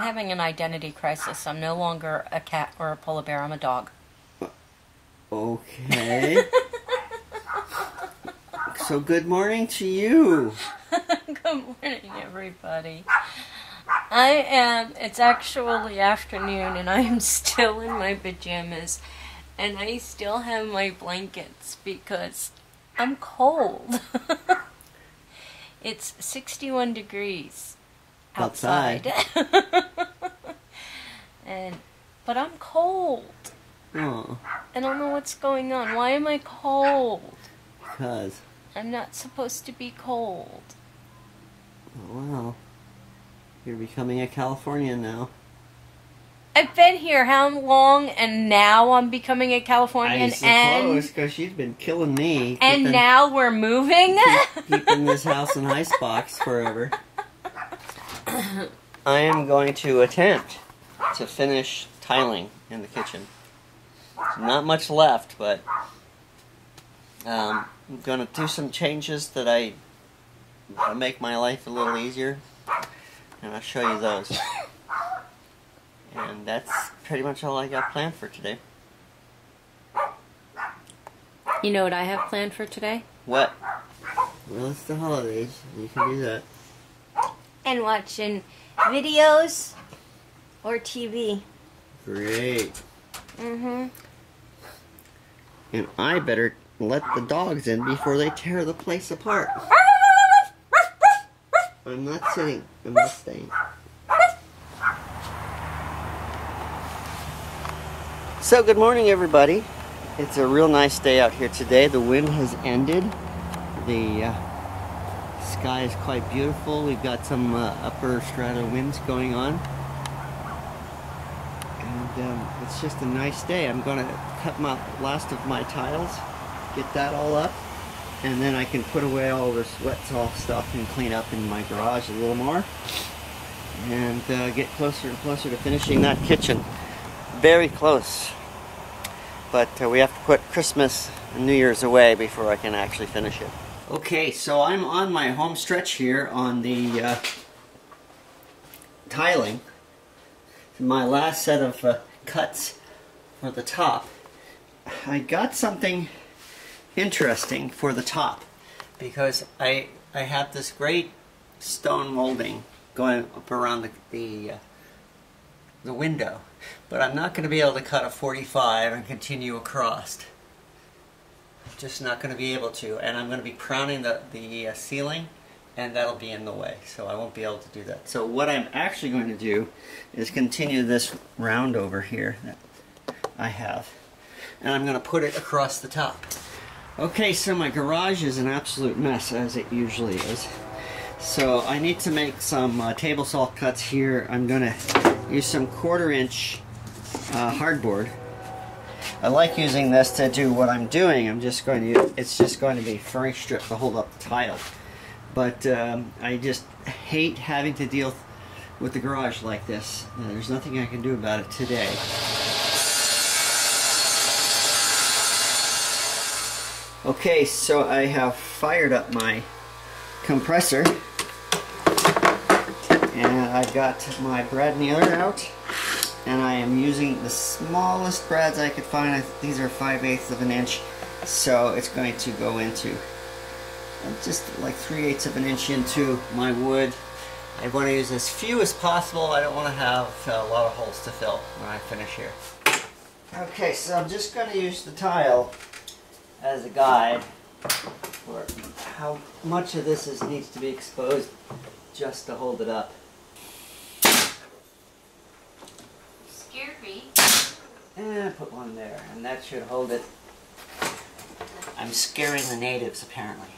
identity crisis. I'm no longer a cat or a polar bear. I'm a dog. Okay. so good morning to you. Good morning, everybody. I am, it's actually afternoon, and I am still in my pajamas, and I still have my blankets because I'm cold. it's 61 degrees outside. and, but I'm cold. Oh, I don't know what's going on. Why am I cold? because. I'm not supposed to be cold. Oh, wow. You're becoming a Californian now. I've been here how long, and now I'm becoming a Californian, I and suppose, because she's been killing me. and keeping- now we're moving. keeping this house in icebox forever. I am going to attempt to finish tiling in the kitchen. Not much left, but um, I'm going to do some changes that I will make my life a little easier, and I'll show you those. And that's pretty much all I got planned for today. you know what I have planned for today? What? Well, it's the holidays. You can do that. And watching videos or TV. Great. Mm-hmm. And I better let the dogs in before they tear the place apart. I'm not sitting. I'm not staying. So, good morning, everybody. It's a real nice day out here today. The wind has ended. The uh, sky is quite beautiful. We've got some uh, upper strata winds going on. And um, it's just a nice day. I'm going to cut my last of my tiles, get that all up, and then I can put away all this wet soft stuff and clean up in my garage a little more. And uh, get closer and closer to finishing that kitchen. Very close. But uh, we have to put Christmas and New Year's away before I can actually finish it. Okay, so I'm on my home stretch here on the uh, tiling my last set of uh, cuts for the top, I got something interesting for the top because I I have this great stone molding going up around the the, uh, the window, but I'm not going to be able to cut a 45 and continue across. Just not going to be able to, and I'm going to be crowning the the uh, ceiling and that'll be in the way, so I won't be able to do that. So what I'm actually going to do is continue this round over here that I have, and I'm going to put it across the top. Okay, so my garage is an absolute mess, as it usually is. So I need to make some uh, table saw cuts here. I'm going to use some quarter inch uh, hardboard. I like using this to do what I'm doing. I'm just going to, it's just going to be furring strip to hold up the tile but um, I just hate having to deal with the garage like this. There's nothing I can do about it today. Okay, so I have fired up my compressor and I've got my brad nailer out and I am using the smallest brads I could find. I, these are 5 eighths of an inch so it's going to go into uh, just like 3 eighths of an inch into my wood. I want to use as few as possible. I don't want to have uh, a lot of holes to fill when I finish here. Okay, so I'm just going to use the tile as a guide for how much of this is, needs to be exposed just to hold it up. Scared me. And put one there, and that should hold it. I'm scaring the natives, apparently.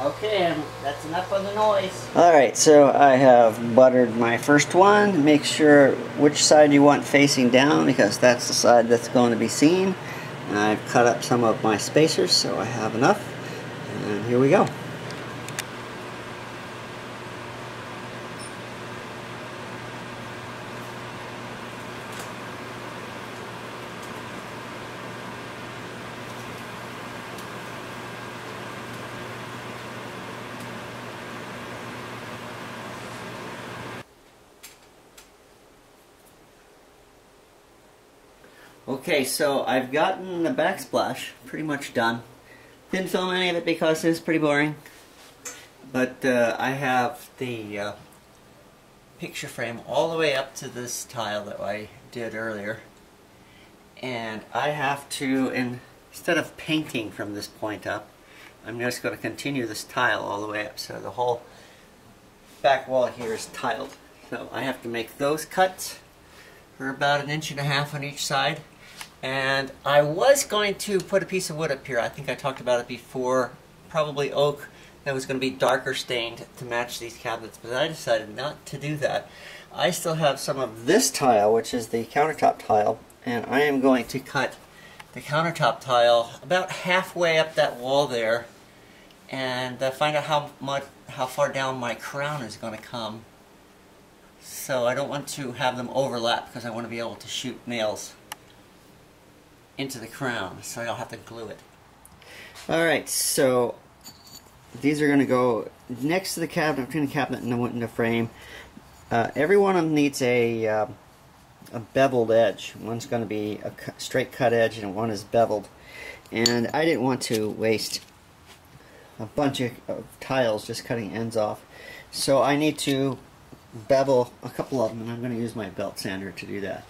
Okay, that's enough of the noise. Alright, so I have buttered my first one. Make sure which side you want facing down because that's the side that's going to be seen. I've cut up some of my spacers so I have enough. And here we go. Okay, so I've gotten the backsplash pretty much done. Didn't film any of it because it was pretty boring. But uh, I have the uh, picture frame all the way up to this tile that I did earlier. And I have to, instead of painting from this point up, I'm just going to continue this tile all the way up. So the whole back wall here is tiled. So I have to make those cuts for about an inch and a half on each side. And I was going to put a piece of wood up here. I think I talked about it before. Probably oak that was going to be darker stained to match these cabinets, but I decided not to do that. I still have some of this tile, which is the countertop tile, and I am going to cut the countertop tile about halfway up that wall there and uh, find out how much how far down my crown is going to come. So I don't want to have them overlap because I want to be able to shoot nails into the crown, so I'll have to glue it. Alright, so these are going to go next to the cabinet, between the cabinet and the, frame. Uh, every one of them needs a, uh, a beveled edge. One's going to be a straight cut edge and one is beveled. And I didn't want to waste a bunch of, of tiles just cutting ends off. So I need to bevel a couple of them and I'm going to use my belt sander to do that.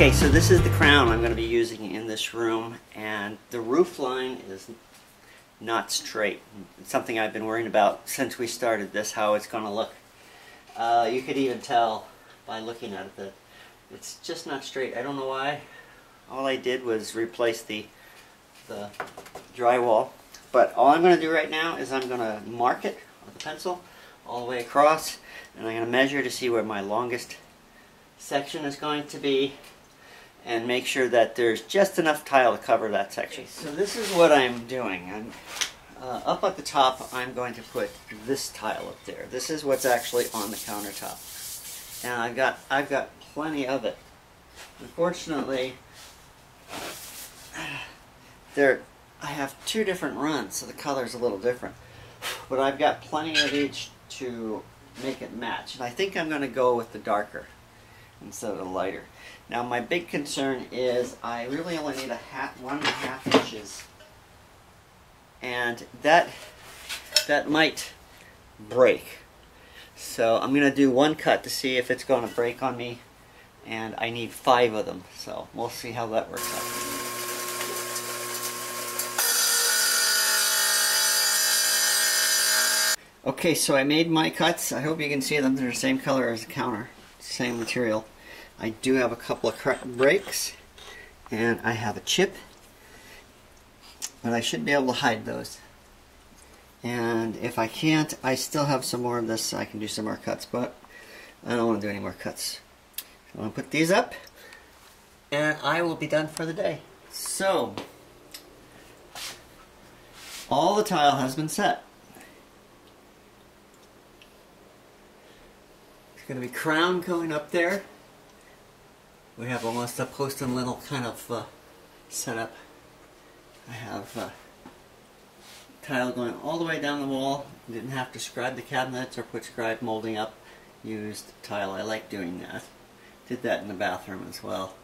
Okay, so this is the crown I'm going to be using in this room, and the roof line is not straight. It's something I've been worrying about since we started this, how it's going to look. Uh, you could even tell by looking at it that it's just not straight. I don't know why. All I did was replace the, the drywall. But all I'm going to do right now is I'm going to mark it with a pencil all the way across, and I'm going to measure to see where my longest section is going to be and make sure that there's just enough tile to cover that section. So this is what I'm doing. I'm uh, up at the top I'm going to put this tile up there. This is what's actually on the countertop. And I've got I've got plenty of it. Unfortunately there I have two different runs so the color's a little different. But I've got plenty of each to make it match. And I think I'm going to go with the darker instead of the lighter. Now my big concern is I really only need a half, one and a half inches. And that, that might break. So I'm going to do one cut to see if it's going to break on me. And I need five of them. So we'll see how that works out. Okay, so I made my cuts. I hope you can see them. They're the same color as the counter. Same material. I do have a couple of crack breaks and I have a chip but I should be able to hide those. And if I can't I still have some more of this. I can do some more cuts but I don't want to do any more cuts. I'm going to put these up and I will be done for the day. So all the tile has been set going to be crown going up there we have almost a post and lintel kind of uh, setup. I have uh, tile going all the way down the wall. Didn't have to scribe the cabinets or put scribe molding up. Used tile. I like doing that. Did that in the bathroom as well.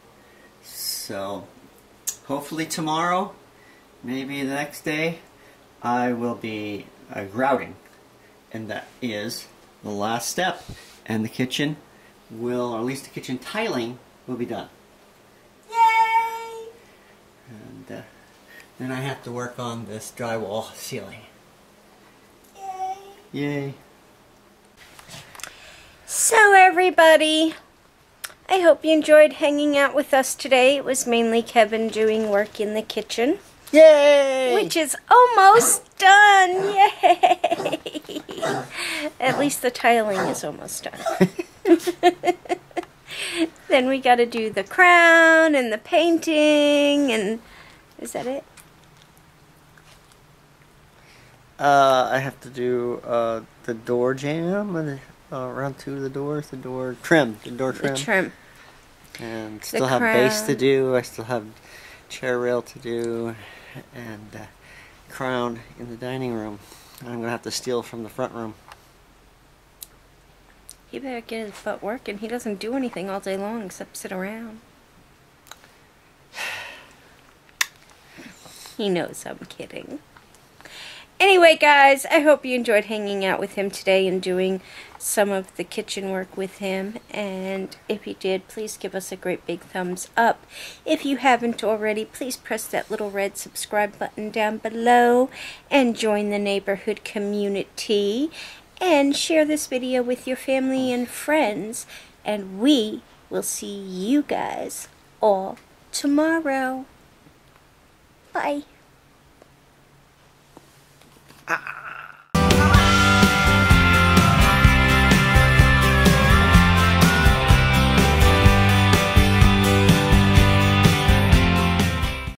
So hopefully tomorrow, maybe the next day, I will be uh, grouting. And that is the last step. And the kitchen will, or at least the kitchen tiling, will be done. Yay! And uh, then I have to work on this drywall ceiling. Yay! Yay! So everybody, I hope you enjoyed hanging out with us today. It was mainly Kevin doing work in the kitchen. Yay! which is almost done. Yay! At least the tiling is almost done. then we got to do the crown and the painting and is that it? Uh, I have to do uh, the door jamb and uh, around two of the doors, the door trim, the door trim, The trim. and still have base to do. I still have chair rail to do, and uh, crown in the dining room. I'm gonna have to steal from the front room. He better get his butt working. He doesn't do anything all day long except sit around. He knows I'm kidding. Anyway, guys, I hope you enjoyed hanging out with him today and doing some of the kitchen work with him. And if you did, please give us a great big thumbs up. If you haven't already, please press that little red subscribe button down below and join the neighborhood community. And share this video with your family and friends. And we will see you guys all tomorrow. Bye. I,